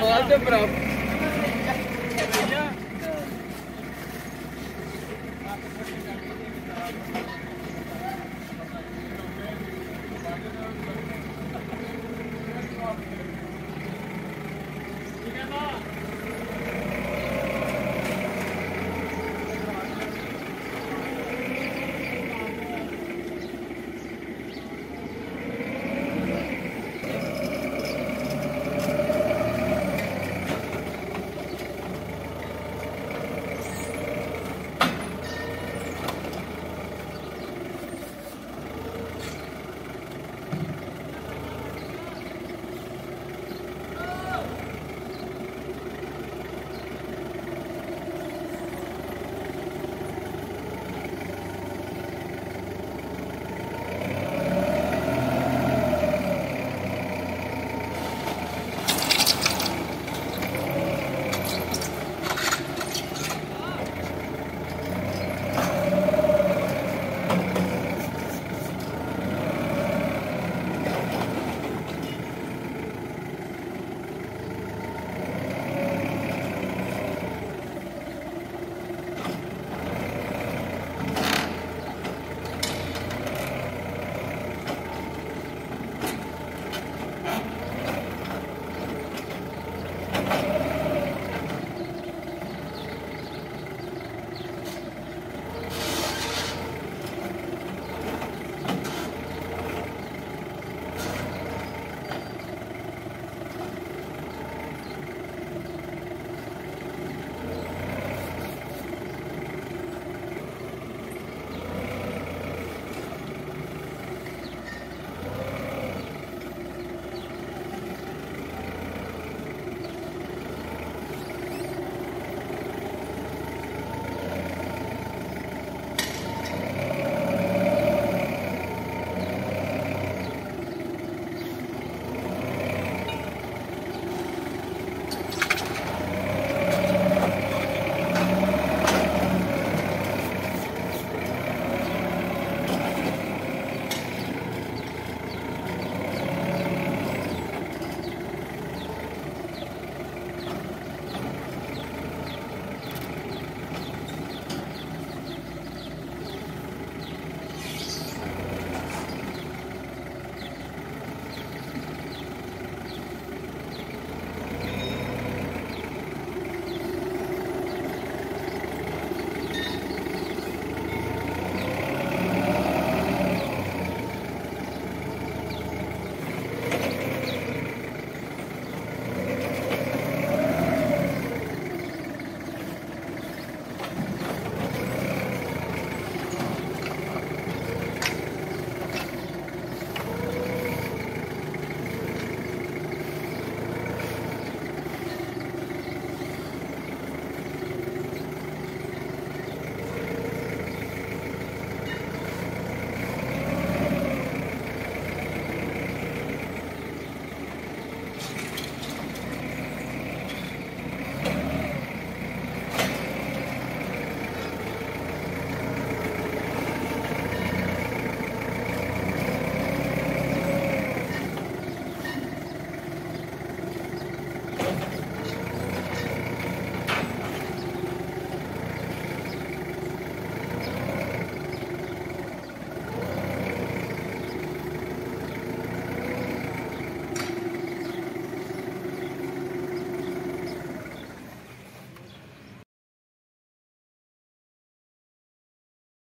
Manda, bravo. Yeah.